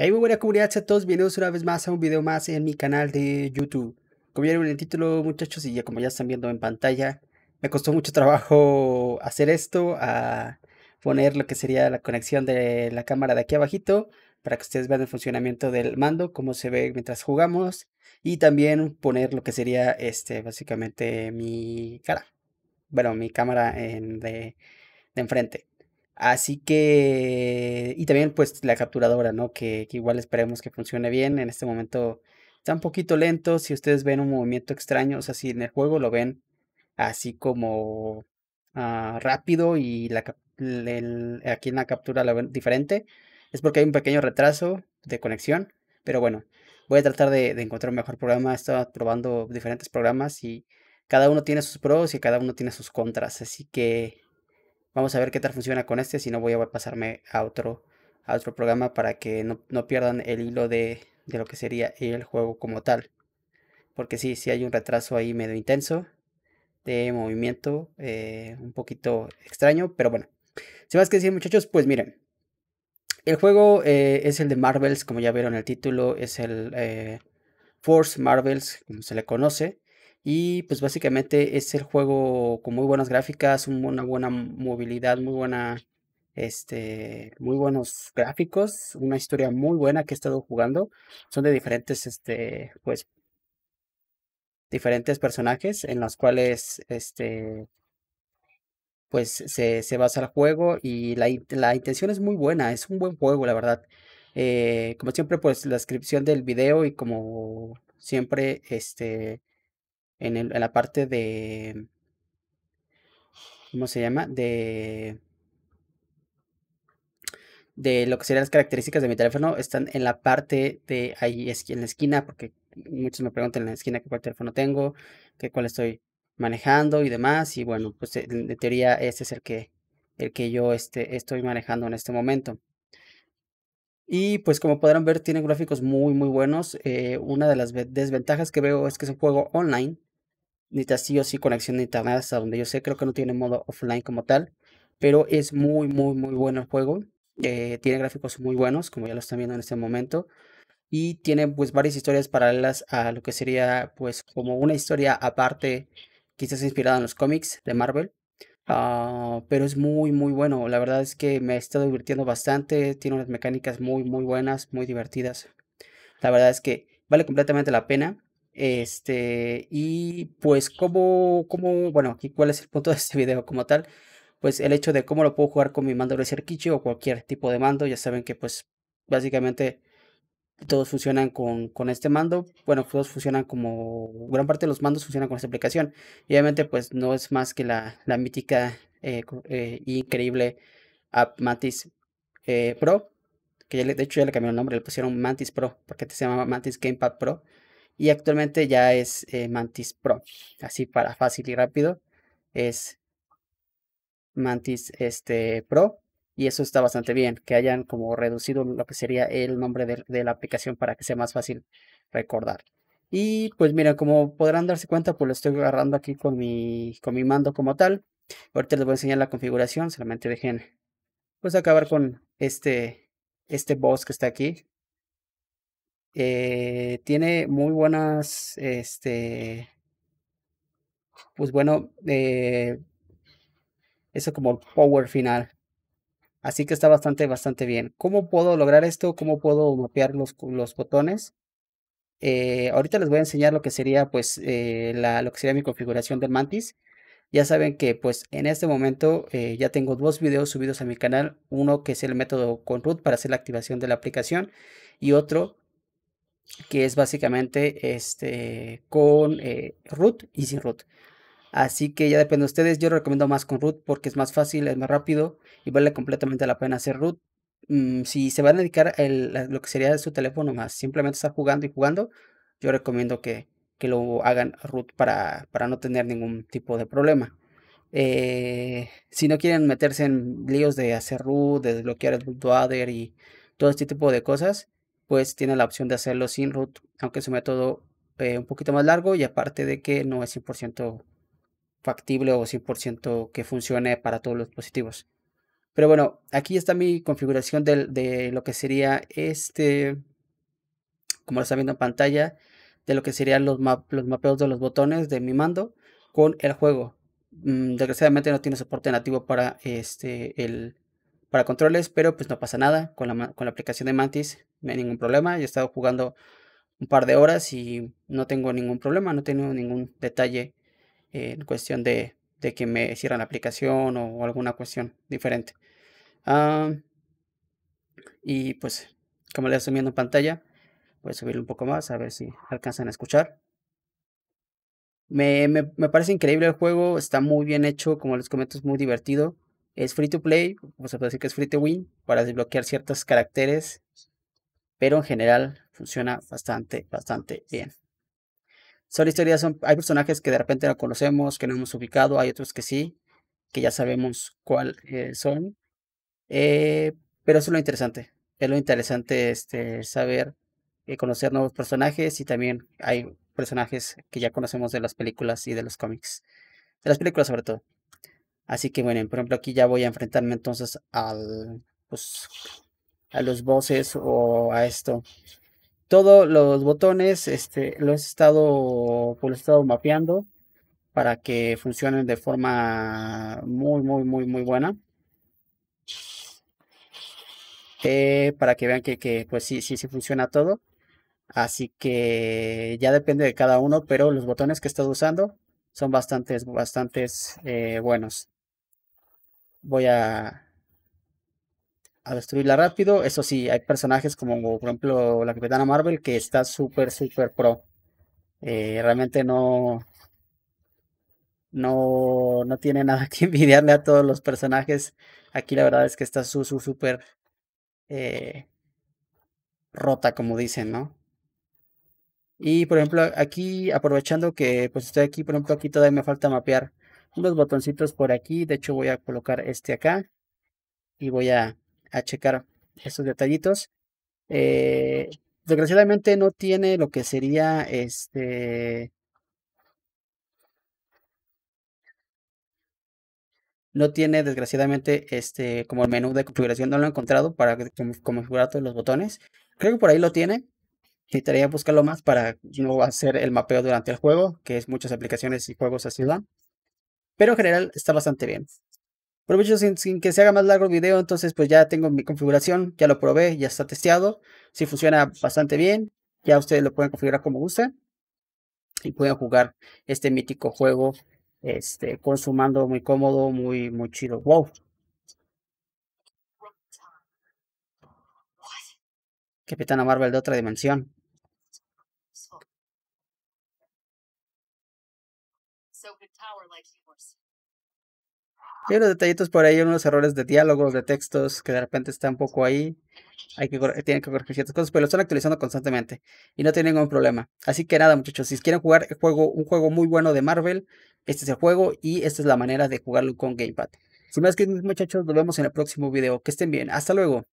Hey, muy buena comunidad, a todos bienvenidos una vez más a un video más en mi canal de YouTube. Como vieron el título, muchachos, y ya como ya están viendo en pantalla, me costó mucho trabajo hacer esto, a poner lo que sería la conexión de la cámara de aquí abajito, para que ustedes vean el funcionamiento del mando, cómo se ve mientras jugamos, y también poner lo que sería, este, básicamente mi cara, bueno, mi cámara en, de, de enfrente. Así que, y también pues la capturadora, ¿no? Que, igual esperemos que funcione bien. En este momento está un poquito lento. Si ustedes ven un movimiento extraño, o sea, si en el juego lo ven así como ah, rápido y la, aquí en la captura lo ven diferente, es porque hay un pequeño retraso de conexión. Pero bueno, voy a tratar de, de encontrar un mejor programa. He estado probando diferentes programas y cada uno tiene sus pros y cada uno tiene sus contras. Así que Vamos a ver qué tal funciona con este, si no voy a pasarme a otro, a otro programa para que no, pierdan el hilo de, lo que sería el juego como tal. Porque sí, sí hay un retraso ahí medio intenso de movimiento, eh, un poquito extraño, pero bueno. Sin más que decir muchachos, pues miren. El juego eh, es el de Marvels, como ya vieron el título, es el eh, Force Marvels, como se le conoce. Y pues básicamente es el juego con muy buenas gráficas, una buena movilidad, muy buena, este, muy buenos gráficos, una historia muy buena que he estado jugando. Son de diferentes, este, pues, diferentes personajes en los cuales, este, pues se, se basa el juego y la, la, intención es muy buena, es un buen juego, la verdad. Eh, como siempre, pues la descripción del video y como siempre, este, en, en la parte de, ¿cómo se llama? De, de lo que serían las características de mi teléfono están en la parte de ahí en la esquina, porque muchos me preguntan en la esquina qué cuál teléfono tengo, qué cuál estoy manejando y demás. Y bueno, pues de teoría este es el que, el que yo este, estoy manejando en este momento. Y pues como podrán ver, tiene gráficos muy muy buenos. Eh, una de las desventajas que veo es que es un juego online necesita sí o sí conexión de internet hasta donde yo sé, creo que no tiene modo offline como tal, pero es muy, muy, muy bueno el juego. Eh, tiene gráficos muy buenos, como ya lo están viendo en este momento, y tiene pues varias historias paralelas a lo que sería pues como una historia aparte, quizás inspirada en los cómics de Marvel. Ah, pero es muy muy bueno, la verdad es que me he estado divirtiendo bastante, tiene unas mecánicas muy muy buenas, muy divertidas. La verdad es que vale completamente la pena. Este, y pues como, como, bueno, aquí cuál es el punto de este video como tal, pues el hecho de cómo lo puedo jugar con mi mando Razer Kichi o cualquier tipo de mando, ya saben que pues básicamente todos funcionan con, con este mando, bueno, todos funcionan como, gran parte de los mandos funcionan con esta aplicación, y obviamente pues no es más que la, la mítica eh, eh, increíble app Mantis eh, Pro, que de hecho ya le cambiaron el nombre, le pusieron Mantis Pro, porque se llama Mantis Gamepad Pro, y actualmente ya es eh, Mantis Pro. Así para fácil y rápido es Mantis este, Pro. Y eso está bastante bien, que hayan como reducido lo que sería el nombre de, la aplicación para que sea más fácil recordar. Y pues mira, como podrán darse cuenta, pues lo estoy agarrando aquí con mi, con mi mando como tal. Ahorita les voy a enseñar la configuración, solamente dejen pues acabar con este, este boss que está aquí. Eh, tiene muy buenas, este, pues bueno, eh, eso como power final. Así que está bastante, bastante bien. ¿Cómo puedo lograr esto? ¿Cómo puedo mapear los, los botones? Eh, ahorita les voy a enseñar lo que sería, pues, lo que sería mi configuración del Mantis. Ya saben que, pues, en este momento ya tengo dos videos subidos a mi canal. Uno que es el método con root para hacer la activación de la aplicación y otro que es básicamente este, con eh, root y sin root. Así que ya depende de ustedes. Yo recomiendo más con root porque es más fácil, es más rápido y vale completamente la pena hacer root. Mm, si se van a dedicar a lo que sería su teléfono más, simplemente estar jugando y jugando, yo recomiendo que, que lo hagan root para, para, no tener ningún tipo de problema. Eh, si no quieren meterse en líos de hacer root, de desbloquear el bootloader y todo este tipo de cosas, pues tiene la opción de hacerlo sin root, aunque es un método eh, un poquito más largo y aparte de que no es 100% factible o 100% que funcione para todos los dispositivos. Pero bueno, aquí está mi configuración de lo que sería este como lo están viendo en pantalla, de lo que serían los, los mapeos de los botones de mi mando con el juego. Mm, desgraciadamente no tiene soporte nativo para este el para controles, pero pues no pasa nada con la, con la aplicación de Mantis, no hay ningún problema. Yo he estado jugando un par de horas y no tengo ningún problema, no tengo ningún detalle en cuestión de, de que me cierran la aplicación o, alguna cuestión diferente. Ah, y pues, como les estoy viendo en pantalla, voy a subirle un poco más a ver si alcanzan a escuchar. Me, me, parece increíble el juego, está muy bien hecho, como les comento, es muy divertido. Es free to play, o se puede decir que es free to win, para desbloquear ciertos caracteres, pero en general funciona bastante, bastante bien. Son historias, hay personajes que de repente no conocemos, que no hemos ubicado, hay otros que sí, que ya sabemos cuál eh, son. Eh, pero eso es lo interesante. Es lo interesante este, saber eh, conocer nuevos personajes y también hay personajes que ya conocemos de las películas y de los cómics. De las películas sobre todo. Así que bueno, por ejemplo aquí ya voy a enfrentarme entonces al, pues, a los bosses o a esto. Todos los botones este, lo he estado, pues, lo he estado mapeando para que funcionen de forma muy, muy, muy, muy buena. Eh, para que vean que, que, pues sí, sí, sí funciona todo. Así que ya depende de cada uno, pero los botones que estado usando son bastantes, bastantes eh, buenos. Voy a, a destruirla rápido. Eso sí, hay personajes como por ejemplo la Capitana Marvel que está súper, súper pro. Eh, realmente no, no, no tiene nada que envidiarle a todos los personajes. Aquí la verdad es que está súper eh, rota, como dicen, ¿no? Y por ejemplo, aquí aprovechando que pues estoy aquí, por ejemplo, aquí todavía me falta mapear unos botoncitos por aquí. De hecho, voy a colocar este acá y voy a, a checar estos detallitos. Eh, desgraciadamente no tiene lo que sería este no tiene desgraciadamente este como el menú de configuración no lo he encontrado para configurar todos los botones creo que por ahí lo tiene Necesitaría buscarlo más para no hacer el mapeo durante el juego, que es muchas aplicaciones y juegos así dan. Pero en general está bastante bien. Por sin, sin que se haga más largo el video, entonces pues ya tengo mi configuración, ya lo probé, ya está testeado. Si funciona bastante bien, ya ustedes lo pueden configurar como gusten. Y pueden jugar este mítico juego este, con su mando muy cómodo, muy, muy chido. ¡Wow! Capitana Marvel de otra dimensión. Hay unos detallitos por ahí, unos errores de diálogos, de textos, que de repente está un poco ahí. Hay que, tienen que corregir ciertas cosas, pero lo están actualizando constantemente y no tienen ningún problema. Así que nada, muchachos, si quieren jugar el juego, un juego muy bueno de Marvel, este es el juego y esta es la manera de jugarlo con Gamepad. Sin más que muchachos, nos vemos en el próximo video. Que estén bien. Hasta luego.